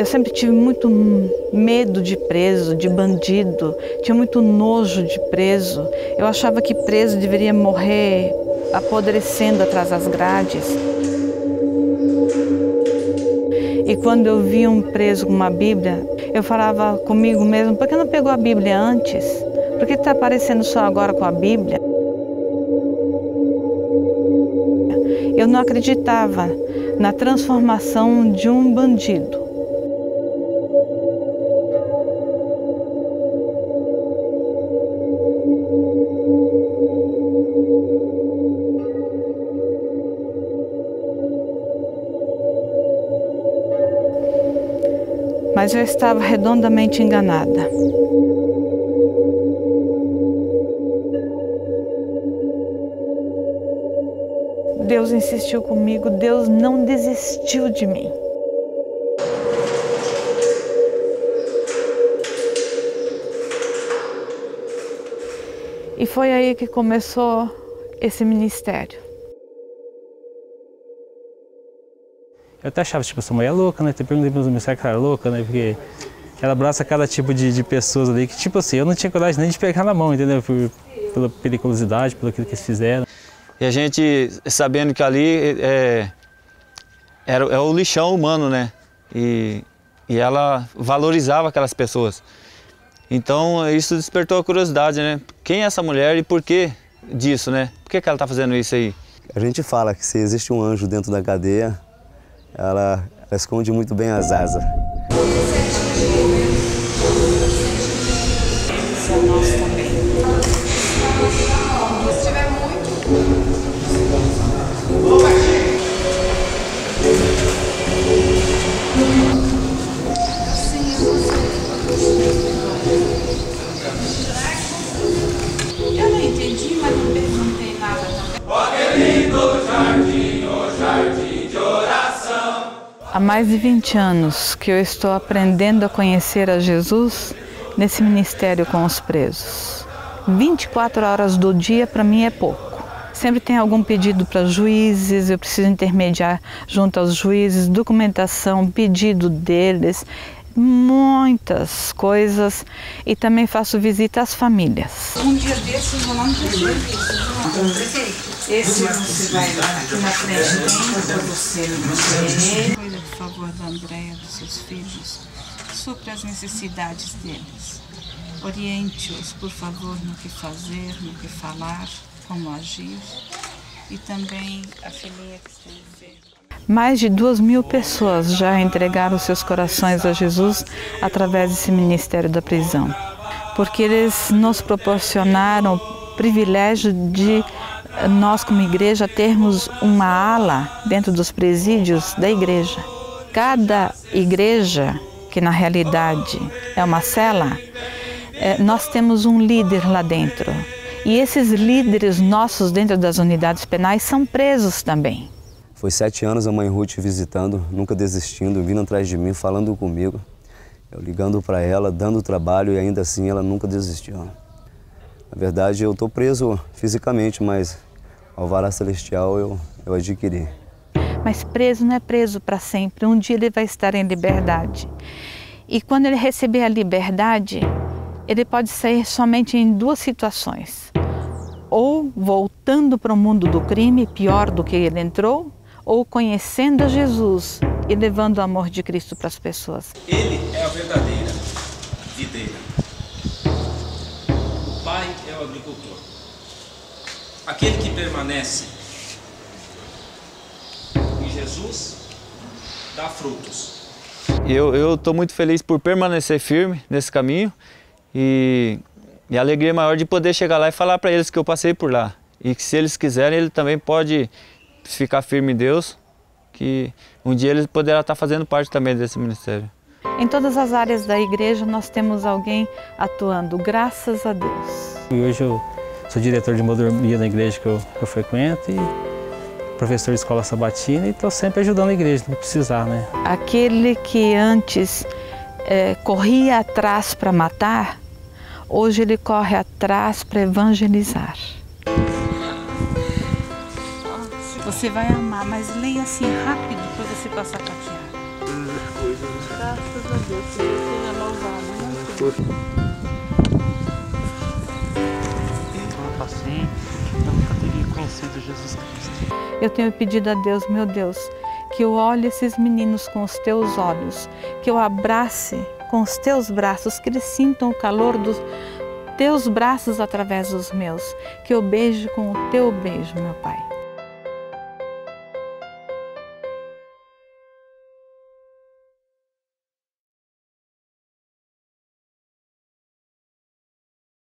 Eu sempre tive muito medo de preso, de bandido, tinha muito nojo de preso. Eu achava que preso deveria morrer apodrecendo atrás das grades. E quando eu via um preso com uma Bíblia, eu falava comigo mesmo: por que não pegou a Bíblia antes? Por que está aparecendo só agora com a Bíblia? Eu não acreditava na transformação de um bandido. Mas eu estava redondamente enganada. Deus insistiu comigo, Deus não desistiu de mim. E foi aí que começou esse ministério. Eu até achava, tipo, essa mulher é louca, né? Até perguntei para os meus que ela era louca, né? Porque ela abraça cada tipo de, de, pessoas ali que, tipo assim, eu não tinha coragem nem de pegar na mão, entendeu? Por, pela periculosidade, pelo que eles fizeram. E a gente sabendo que ali é, era, é o lixão humano, né? E, e ela valorizava aquelas pessoas. Então isso despertou a curiosidade, né? Quem é essa mulher e por que disso, né? Por que, que ela está fazendo isso aí? A gente fala que se existe um anjo dentro da cadeia, ela, ela esconde muito bem as asas. Há mais de 20 anos que eu estou aprendendo a conhecer a Jesus nesse ministério com os presos. 24 horas do dia para mim é pouco. Sempre tem algum pedido para juízes, eu preciso intermediar junto aos juízes, documentação, pedido deles, muitas coisas e também faço visita às famílias. Um dia desses vou lá no prefeito. Esse você vai aqui na frente tem para você. Favor, da Andréia, dos seus filhos. Supre as necessidades deles. Oriente-os, por favor, no que fazer, no que falar, como agir. E também a filhinha que está. Mais de duas mil pessoas já entregaram seus corações a Jesus através desse ministério da prisão, porque eles nos proporcionaram o privilégio de nós, como igreja, termos uma ala dentro dos presídios da igreja. Cada igreja, que na realidade é uma cela, é, nós temos um líder lá dentro. E esses líderes nossos dentro das unidades penais são presos também. Foi sete anos a mãe Ruth visitando, nunca desistindo, vindo atrás de mim, falando comigo. Eu ligando para ela, dando trabalho e ainda assim ela nunca desistiu. Na verdade, eu estou preso fisicamente, mas alvará celestial eu, eu adquiri. Mas preso não é preso para sempre. Um dia ele vai estar em liberdade. E quando ele receber a liberdade, ele pode sair somente em duas situações. Ou voltando para o mundo do crime, pior do que ele entrou, ou conhecendo Jesus e levando o amor de Cristo para as pessoas. Ele é a verdadeira videira. O Pai é o agricultor. Aquele que permanece Jesus dá frutos. Eu estou muito feliz por permanecer firme nesse caminho e, e a alegria maior de poder chegar lá e falar para eles que eu passei por lá. E que se eles quiserem, ele também pode ficar firme em Deus, que um dia ele poderá estar fazendo parte também desse ministério. Em todas as áreas da igreja nós temos alguém atuando, graças a Deus. E hoje eu sou diretor de mordomia da igreja que eu, que eu frequento e professor de escola sabatina e estou sempre ajudando a igreja no que precisar, né? Aquele que antes é, corria atrás para matar, hoje ele corre atrás para evangelizar. Você vai amar, mas leia assim rápido para você passar a catear. essas coisas. Né? Graças a Deus, que Deus seja louvado. Conhecido Jesus Cristo. Eu tenho pedido a Deus, meu Deus, que eu olhe esses meninos com os teus olhos, que eu abrace com os teus braços, que eles sintam o calor dos teus braços através dos meus, que eu beije com o teu beijo, meu Pai.